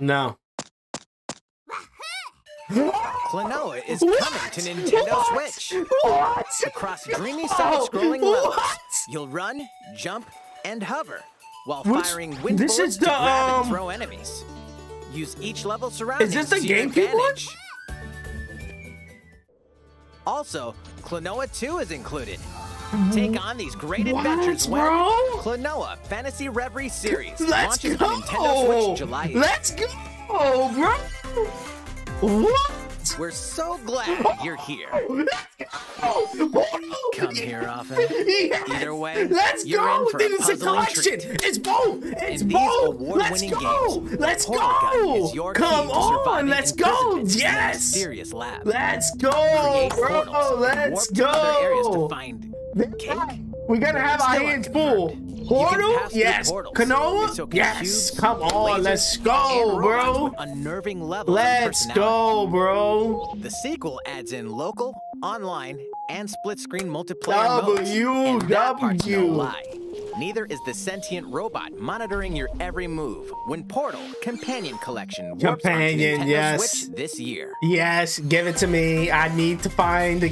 No. Klonoa is What? coming to Nintendo What? Switch. What? Across dreamy side-scrolling Oh, levels, what? you'll run, jump, and hover while Which- firing wind this bullets is to the, grab um, and throw enemies. Use each level surroundings this the to your GameCube one? advantage. Also, Klonoa 2 is included. Take on these great What, adventures when bro? Klonoa Phantasy Reverie Series Let's launches go. on Nintendo Switch July 8th. Let's go, bro. What? We're so glad you're here. Come here often. Yes. Either way, let's you're go. in for a It's a puzzling collection. treat. It's both. It's In both. Let's go. games, Let's go. your Come key to surviving on. Let's go. a Yes. mysterious lab. Let's go, bro. Let's other areas to go. Find cake. We're gonna have our hands full. Portal? Yes. Klonoa? So Yes. Come on. Let's go, bro. Unnerving levels Let's go, bro. The sequel adds in local, online, and split-screen multiplayer modes. W, and that part's no W. lie. Neither is the sentient robot monitoring your every move when Portal Companion Collection Companion, yes. Switch this year. Yes, give it to me. I need to find the